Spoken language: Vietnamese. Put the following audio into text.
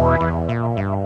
Wow.